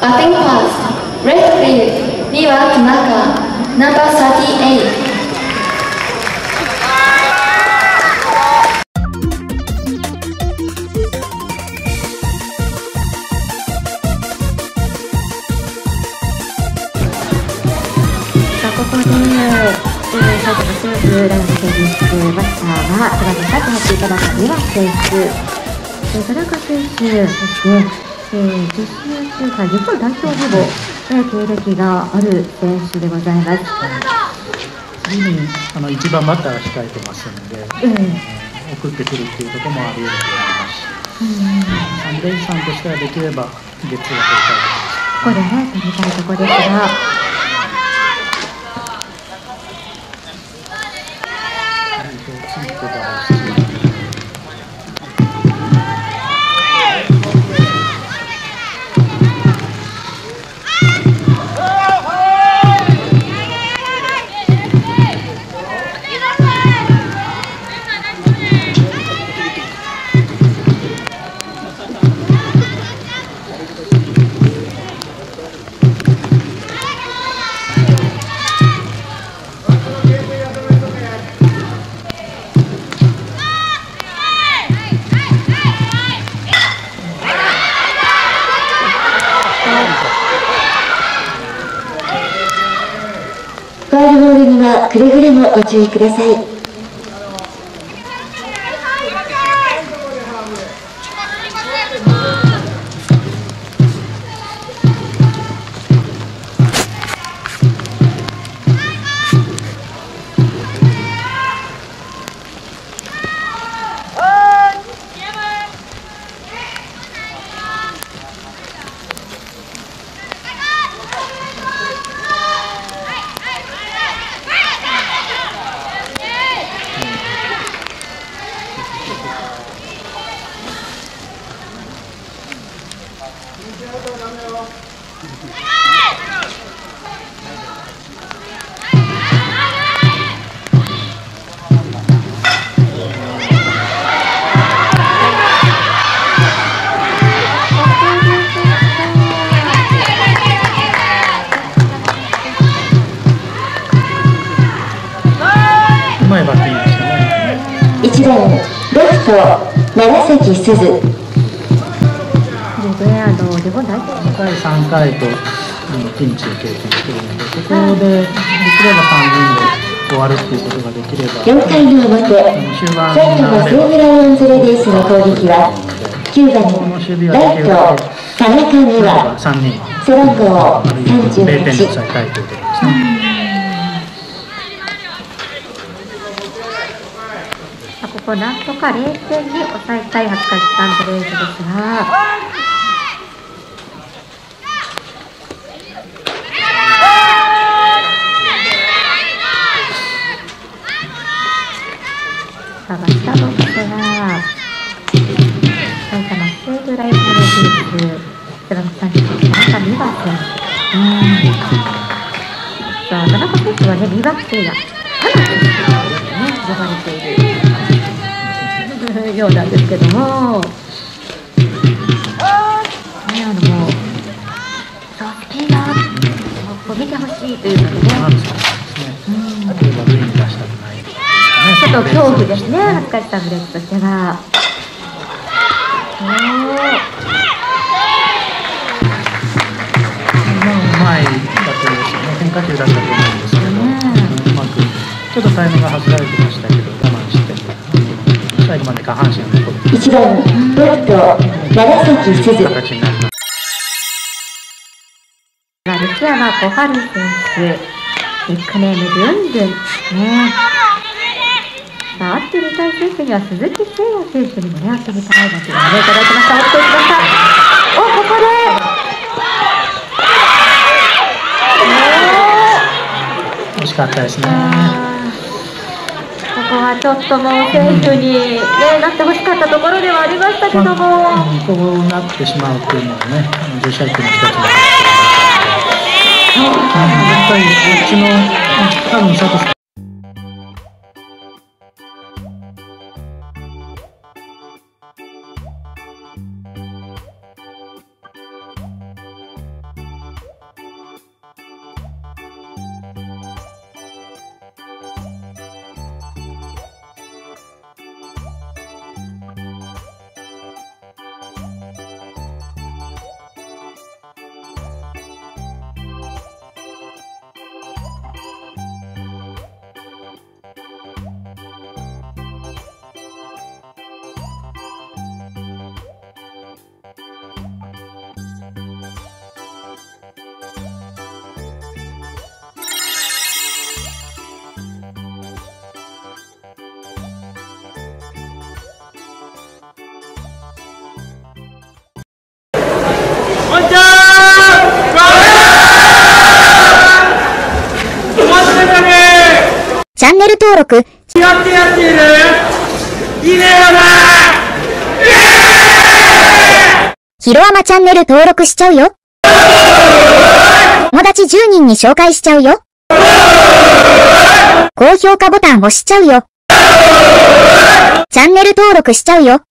Batting first, left field, Miwa Tanaka, number 38. 埼玉西武ライオンバッターは背番号3となっただいた岩選手田中選手そして、えー、女子野球界日本代表にも、えー、経歴がある選手でございます次にあの1番バッターが控えてますので、えー、送ってくるっていうこともあり得ると思いますし、三塁さんとしてはできればゲッツーが取りたいところこれね取りたいところですが。ファールボールにはくれぐれもご注意ください。1番レフト長崎すず5回3回とピンチを経験しているのでここでできれば3人で終わるっていうことができれば4回の表埼玉西武ライオンズレディースの攻撃は9番ライト田中美和背番号38 0点に抑えたいということですねこなんとか0点に抑えたい初勝ちスタンドレーズですが。さあ、下の方が埼玉西武ライブレディース背番号38田中美和選手。うんさあ、田中選手はね、2番手がかなりね、呼ばれている。ようなんですけども、ね、あのもう、そうスピードを見てほしいということで、ね、うん、ちょっと恐怖ですね、恥ずかしさブレックとしては。変化球だったと思うんですけど、ね、うまく、ちょっとタイミングが外られてましたけど。最後まで下半身が残る1番レフト長崎す。ず形になります。西山小春選手ニックネームルンルンねさあ、会ってみたい選手には鈴木誠也選手にもね、会ってみたいなんていうのをね、いただきました。おっと、いきました。お、ここで。惜しかったです。ね。こはちょっともう選手に、ね、なってほしかったところではありましたけども、まあ、こうなってしまうっていうのはね女子野球の一つのやっぱりこっちの多分佐藤ャンネル登録、やってやっているいねえよなヒロアマチャンネル登録しちゃうよ。友達10人に紹介しちゃうよ。高評価ボタン押しちゃうよ。チャンネル登録しちゃうよ。